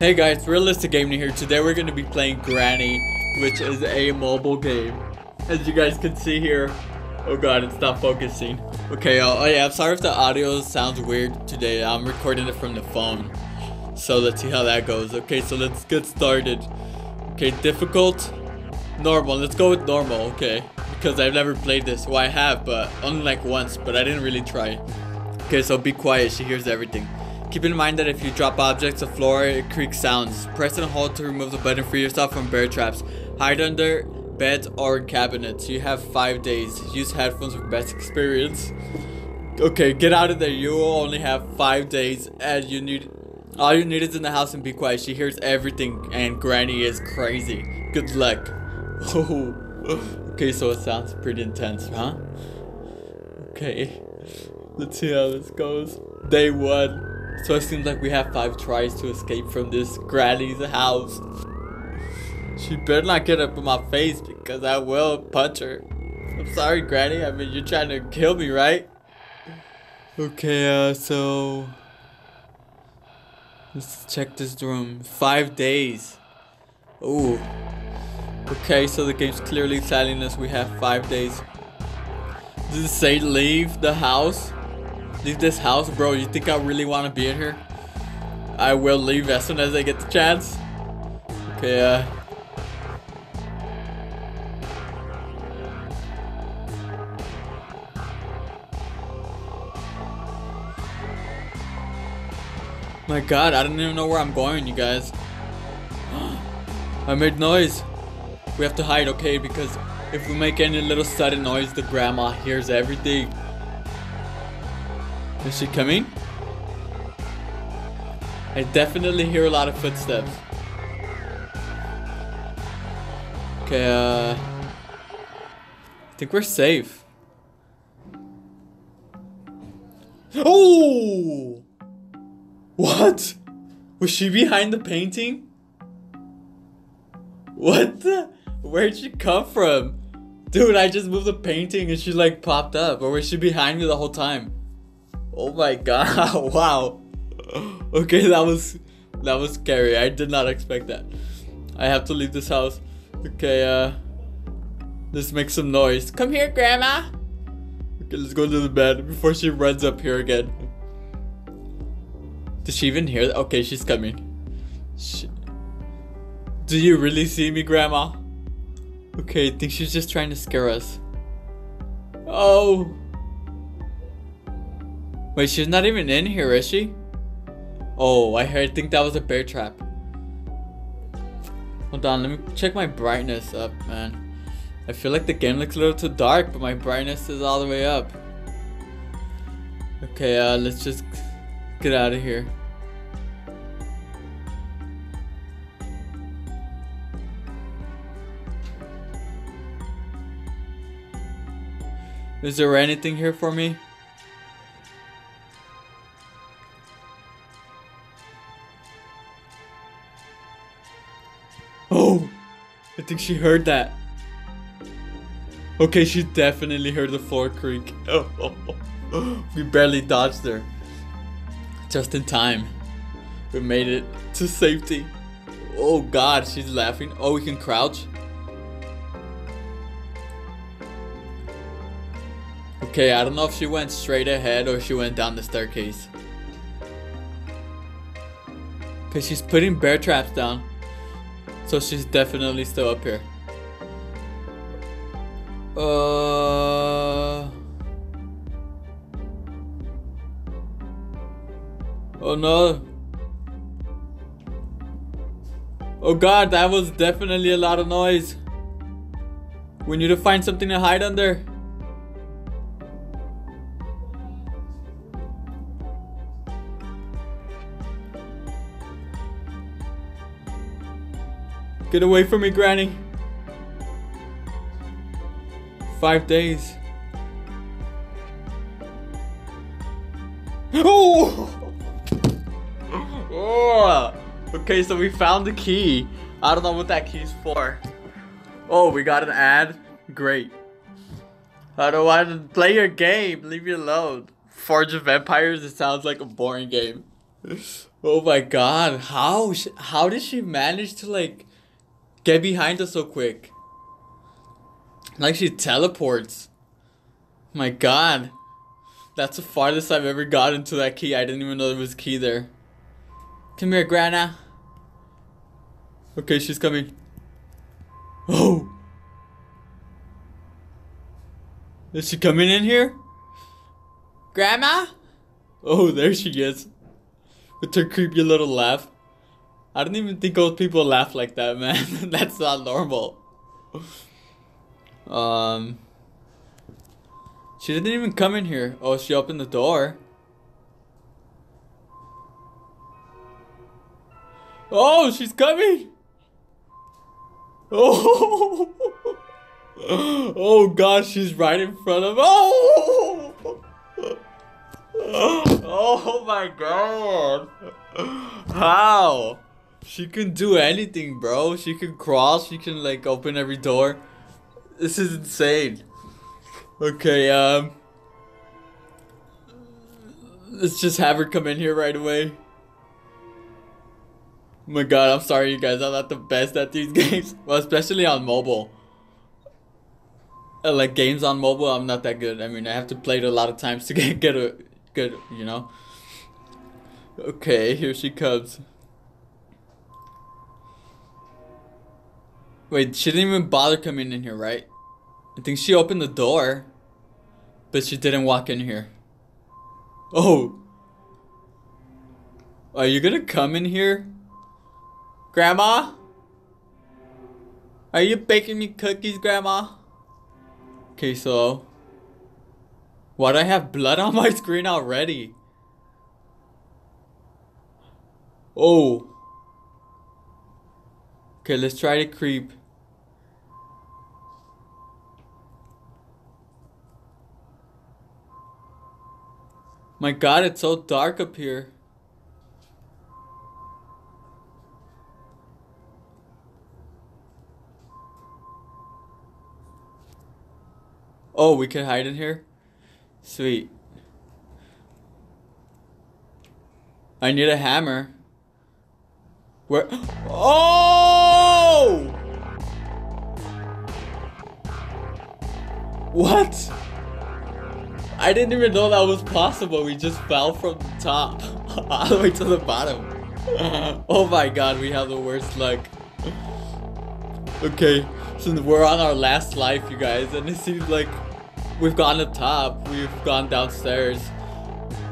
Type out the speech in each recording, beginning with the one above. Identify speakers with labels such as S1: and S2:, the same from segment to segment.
S1: Hey guys, Realistic Gaming here. Today we're going to be playing Granny, which is a mobile game. As you guys can see here. Oh god, it's not focusing. Okay, uh, oh yeah, I'm sorry if the audio sounds weird today. I'm recording it from the phone. So let's see how that goes. Okay, so let's get started. Okay, difficult, normal. Let's go with normal, okay. Because I've never played this. Well, I have, but only like once, but I didn't really try. Okay, so be quiet. She hears everything. Keep in mind that if you drop objects the floor, it creaks sounds. Press and hold to remove the button free yourself from bear traps. Hide under beds or cabinets. You have five days. Use headphones for best experience. Okay, get out of there. You will only have five days and you need... All you need is in the house and be quiet. She hears everything and Granny is crazy. Good luck. Oh, okay, so it sounds pretty intense, huh? Okay, let's see how this goes. Day one. So it seems like we have five tries to escape from this granny's house. She better not get up in my face because I will punch her. I'm sorry, Granny. I mean, you're trying to kill me, right? Okay, uh, so... Let's check this room. Five days. Ooh. Okay, so the game's clearly telling us we have five days. Does it say leave the house? Leave this house, bro. You think I really want to be in here? I will leave as soon as I get the chance. Okay, uh. My god, I don't even know where I'm going, you guys. I made noise. We have to hide, okay? Because if we make any little sudden noise, the grandma hears everything. Is she coming? I definitely hear a lot of footsteps. Okay, uh... I think we're safe. Oh! What? Was she behind the painting? What the? Where'd she come from? Dude, I just moved the painting and she like popped up. Or was she behind me the whole time? Oh my god, wow. Okay, that was that was scary. I did not expect that. I have to leave this house. Okay, uh let's make some noise. Come here, grandma. Okay, let's go to the bed before she runs up here again. Does she even hear that? Okay, she's coming. She... Do you really see me, grandma? Okay, I think she's just trying to scare us. Oh. Wait, she's not even in here, is she? Oh, I heard, think that was a bear trap. Hold on, let me check my brightness up, man. I feel like the game looks a little too dark, but my brightness is all the way up. Okay, uh, let's just get out of here. Is there anything here for me? Think she heard that. Okay, she definitely heard the floor creak. We barely dodged her. Just in time. We made it to safety. Oh god, she's laughing. Oh, we can crouch. Okay, I don't know if she went straight ahead or she went down the staircase. Because she's putting bear traps down. So she's definitely still up here. Uh... Oh no. Oh god, that was definitely a lot of noise. We need to find something to hide under. Get away from me, Granny. Five days. Oh! oh! Okay, so we found the key. I don't know what that key's for. Oh, we got an ad? Great. I don't want to play your game. Leave me alone. Forge of Empires, it sounds like a boring game. Oh my god, how how did she manage to like get behind us so quick? Like she teleports. My god. That's the farthest I've ever gotten to that key. I didn't even know there was a key there. Come here, Grana. Okay, she's coming. Oh! Is she coming in here? Grandma? Oh, there she is. With her creepy little laugh. I don't even think old people laugh like that, man. That's not normal. Um... She didn't even come in here. Oh, she opened the door. Oh, she's coming! Oh! Oh gosh, she's right in front of Oh! Oh my god! How? She can do anything, bro. She can cross. she can like open every door. This is insane. Okay, um. Let's just have her come in here right away. Oh my god, I'm sorry you guys, I'm not the best at these games. Well, especially on mobile. Uh, like games on mobile, I'm not that good. I mean, I have to play it a lot of times to get, get a good, you know? Okay, here she comes. Wait, she didn't even bother coming in here, right? I think she opened the door, but she didn't walk in here. Oh. Are you gonna come in here? Grandma? Are you baking me cookies, Grandma? Okay, so... Why'd I have blood on my screen already? Oh. Okay, let's try to creep. My god, it's so dark up here. Oh, we can hide in here? Sweet. I need a hammer. Where? Oh! What? I didn't even know that was possible. We just fell from the top all the way to the bottom. oh my god, we have the worst luck. Okay, so we're on our last life, you guys, and it seems like we've gone up top, we've gone downstairs,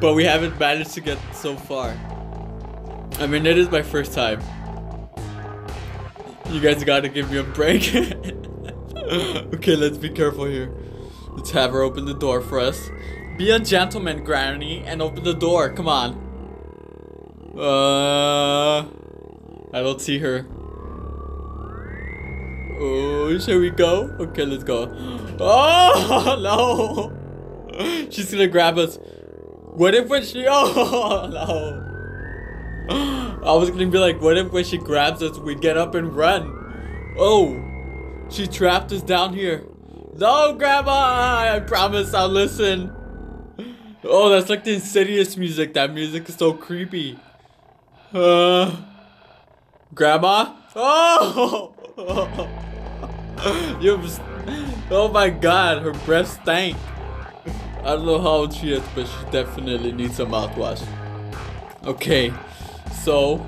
S1: but we haven't managed to get so far. I mean, it is my first time. You guys gotta give me a break. okay, let's be careful here. Let's have her open the door for us. Be a gentleman, Granny, and open the door. Come on. Uh, I don't see her. Oh, shall we go? Okay, let's go. Oh, no. She's gonna grab us. What if when she... Oh, no. I was gonna be like, what if when she grabs us, we get up and run? Oh, she trapped us down here. No, Grandma! I promise I'll listen. Oh, that's like the insidious music. That music is so creepy. Uh, Grandma? Oh! you Oh my god, her breath stank. I don't know how old she is, but she definitely needs a mouthwash. Okay, so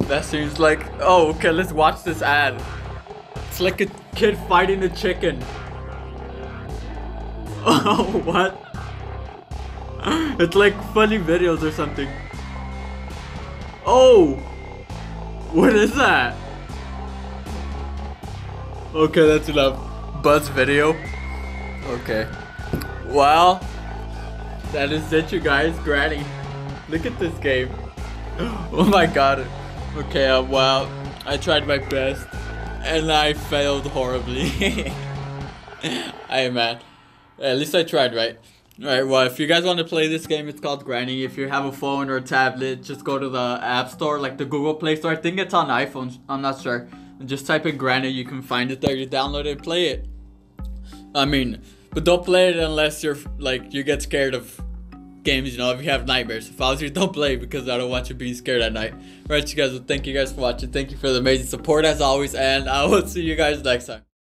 S1: that seems like. Oh, okay, let's watch this ad. It's like a kid fighting a chicken. Oh, what? It's like funny videos or something. Oh! What is that? Okay, that's enough. Buzz video. Okay. Well, that is it, you guys. Granny. Look at this game. Oh my god. Okay, uh, well, I tried my best. And I failed horribly. I am mad. At least I tried, right? Alright, well, if you guys want to play this game, it's called Granny. If you have a phone or a tablet, just go to the App Store, like the Google Play Store. I think it's on iPhone. I'm not sure. And just type in Granny. You can find it there. You download it, play it. I mean, but don't play it unless you're, like, you get scared of games, you know, if you have nightmares. If I was you, don't play because I don't want you being scared at night. Alright, you guys, well, thank you guys for watching. Thank you for the amazing support as always, and I will see you guys next time.